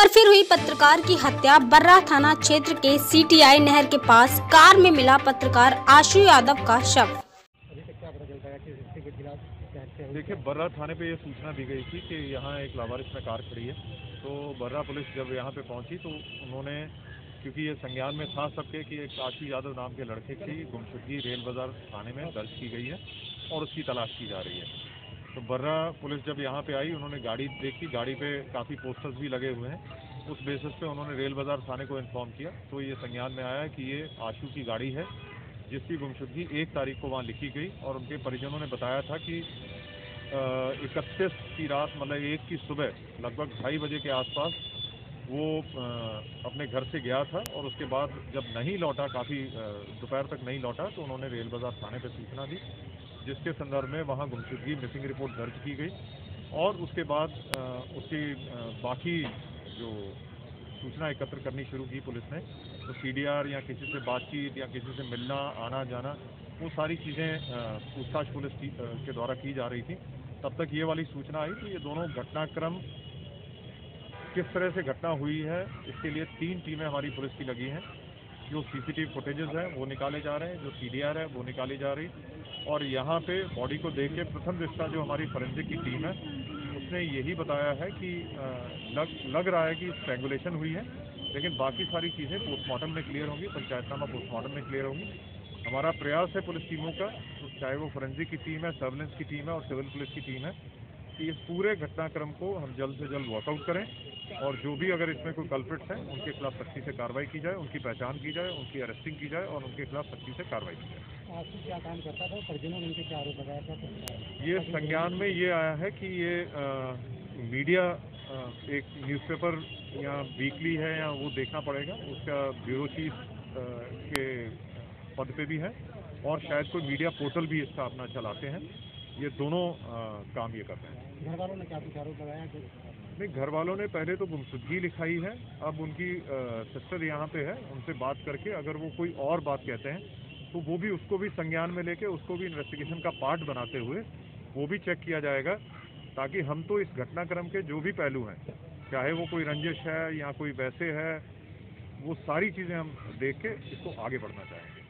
बार फिर हुई पत्रकार की हत्या। बर्रा थाना क्षेत्र के सीटीआई नहर के पास कार में मिला पत्रकार आशु यादव का शव। देखिए, बर्रा थाने पे ये सूचना दी गई थी कि यहाँ एक लावारिस में कार खड़ी है। तो बर्रा पुलिस जब यहाँ पे पहुँची तो उन्होंने, क्योंकि ये संज्ञान में था सबके, कि एक आशु यादव नाम के लड़के की गुमशुदगी रेल बाज़ार थाने में दर्ज की गई है और उसकी तलाश की जा रही है। तो बर्रा पुलिस जब यहाँ पे आई उन्होंने गाड़ी देखी। गाड़ी पे काफ़ी पोस्टर्स भी लगे हुए हैं। उस बेसिस पे उन्होंने रेल बाज़ार थाने को इन्फॉर्म किया। तो ये संज्ञान में आया कि ये आशू की गाड़ी है जिसकी गुमशुदगी एक तारीख को वहाँ लिखी गई और उनके परिजनों ने बताया था कि इकतीस की रात मतलब एक की सुबह लगभग ढाई बजे के आसपास वो आ, अपने घर से गया था और उसके बाद जब नहीं लौटा काफ़ी दोपहर तक नहीं लौटा तो उन्होंने रेल बाज़ार थाने पर सूचना दी। जिसके संदर्भ में वहाँ गुमशुदगी मिसिंग रिपोर्ट दर्ज की गई और उसके बाद उसकी बाकी जो सूचना एकत्र करनी शुरू की पुलिस ने तो सीडीआर या किसी से बातचीत या किसी से मिलना, आना जाना, वो सारी चीज़ें पूछताछ पुलिस की के द्वारा की जा रही थी। तब तक ये वाली सूचना आई तो ये दोनों घटनाक्रम किस तरह से घटना हुई है, इसके लिए तीन टीमें हमारी पुलिस की लगी हैं। जो सीसीटीवी फुटेजेस हैं, वो निकाले जा रहे हैं, जो सीडीआर है, वो निकाली जा रही। और यहाँ पे बॉडी को देख के प्रथम दृष्टा जो हमारी फॉरेंसिक की टीम है, उसने यही बताया है कि लग लग रहा है कि स्ट्रेंगुलेशन हुई है, लेकिन बाकी सारी चीज़ें पोस्टमार्टम में क्लियर होंगी पंचायतनामा पोस्टमार्टम में क्लियर होंगी। हमारा प्रयास है पुलिस टीमों का, चाहे वो फॉरेंसिक की टीम है, सर्वेलेंस की टीम है और सिविल पुलिस की टीम है कि इस पूरे घटनाक्रम को हम जल्द से जल्द वॉकआउट करें और जो भी अगर इसमें कोई कल्प्रिट्स हैं उनके खिलाफ सख्ती से कार्रवाई की जाए उनकी पहचान की जाए उनकी अरेस्टिंग की जाए और उनके खिलाफ सख्ती से कार्रवाई की जाए। ये संज्ञान में ये आया है कि ये आ, मीडिया आ, एक न्यूज़पेपर या वीकली है या वो देखना पड़ेगा। उसका ब्यूरो चीफ के पद पे भी है और शायद कोई मीडिया पोर्टल भी इसका अपना चलाते हैं। ये दोनों आ, काम ये करते हैं। घर वालों ने क्या आरोप लगाया नहीं घर वालों ने पहले तो गुमशुदगी लिखाई है। अब उनकी सिस्टर यहाँ पे है उनसे बात करके अगर वो कोई और बात कहते हैं तो वो भी उसको भी संज्ञान में लेके उसको भी इन्वेस्टिगेशन का पार्ट बनाते हुए वो भी चेक किया जाएगा ताकि हम तो इस घटनाक्रम के जो भी पहलू हैं चाहे वो कोई रंजिश है या कोई वैसे है वो सारी चीज़ें हम देख के इसको आगे बढ़ना चाहेंगे।